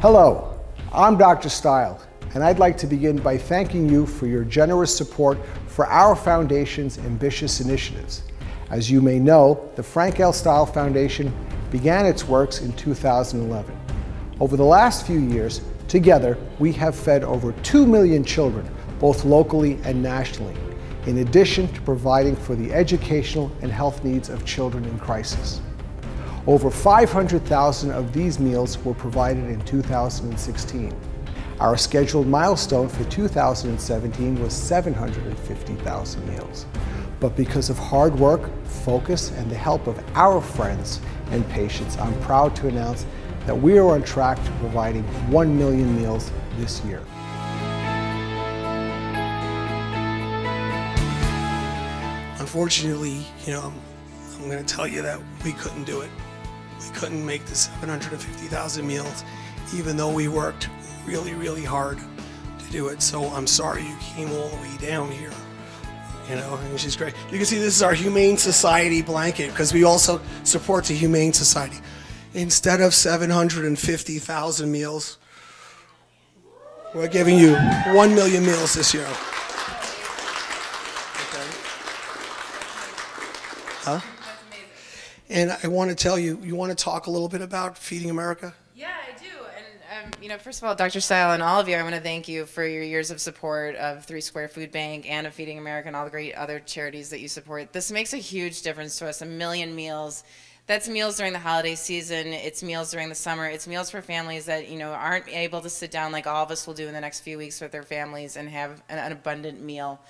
Hello, I'm Dr. Stile, and I'd like to begin by thanking you for your generous support for our foundation's ambitious initiatives. As you may know, the Frank L. Stile Foundation began its works in 2011. Over the last few years, together, we have fed over 2 million children, both locally and nationally, in addition to providing for the educational and health needs of children in crisis. Over 500,000 of these meals were provided in 2016. Our scheduled milestone for 2017 was 750,000 meals. But because of hard work, focus, and the help of our friends and patients, I'm proud to announce that we are on track to providing 1 million meals this year. Unfortunately, you know, I'm going to tell you that we couldn't do it. We couldn't make the 750,000 meals, even though we worked really, really hard to do it. So I'm sorry you came all the way down here. You know, and she's great. You can see this is our Humane Society blanket because we also support the Humane Society. Instead of 750,000 meals, we're giving you 1 million meals this year. Huh? And I want to tell you, you want to talk a little bit about Feeding America? Yeah, I do. And, um, you know, first of all, Dr. Stile and all of you, I want to thank you for your years of support of Three Square Food Bank and of Feeding America and all the great other charities that you support. This makes a huge difference to us. A million meals. That's meals during the holiday season. It's meals during the summer. It's meals for families that, you know, aren't able to sit down like all of us will do in the next few weeks with their families and have an, an abundant meal.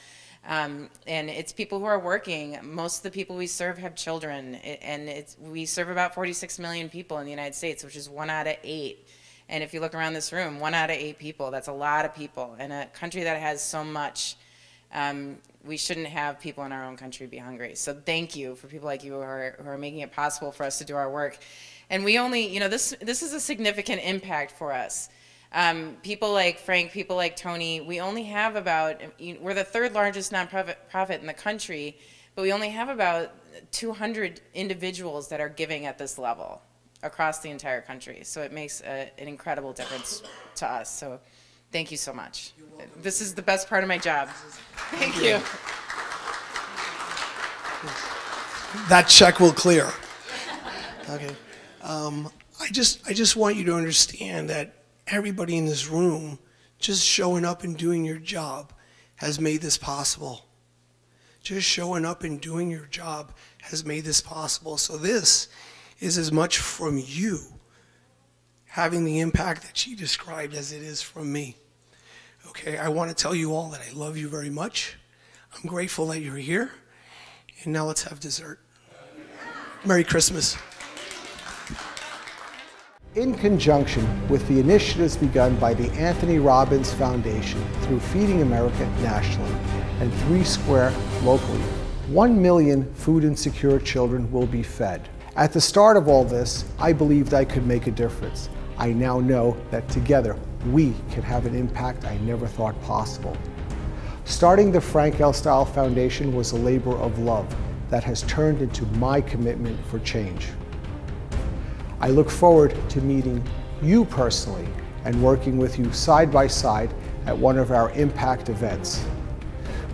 Um, and it's people who are working. Most of the people we serve have children, and it's, we serve about 46 million people in the United States, which is one out of eight. And if you look around this room, one out of eight people, that's a lot of people. In a country that has so much, um, we shouldn't have people in our own country be hungry. So thank you for people like you who are, who are making it possible for us to do our work. And we only, you know, this, this is a significant impact for us. Um, people like Frank, people like Tony, we only have about, we're the third largest nonprofit profit in the country, but we only have about 200 individuals that are giving at this level across the entire country. So it makes a, an incredible difference to us. So thank you so much. This is the best part of my job. Thank you. That check will clear. Okay. Um, I just, I just want you to understand that everybody in this room just showing up and doing your job has made this possible. Just showing up and doing your job has made this possible. So this is as much from you having the impact that she described as it is from me. Okay, I want to tell you all that I love you very much. I'm grateful that you're here. And now let's have dessert. Merry Christmas in conjunction with the initiatives begun by the Anthony Robbins Foundation through Feeding America nationally and Three Square locally, 1 million food insecure children will be fed. At the start of all this, I believed I could make a difference. I now know that together we can have an impact I never thought possible. Starting the Frank L. Stile Foundation was a labor of love that has turned into my commitment for change. I look forward to meeting you personally and working with you side by side at one of our impact events.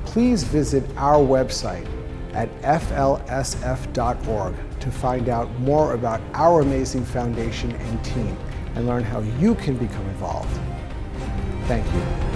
Please visit our website at flsf.org to find out more about our amazing foundation and team and learn how you can become involved. Thank you.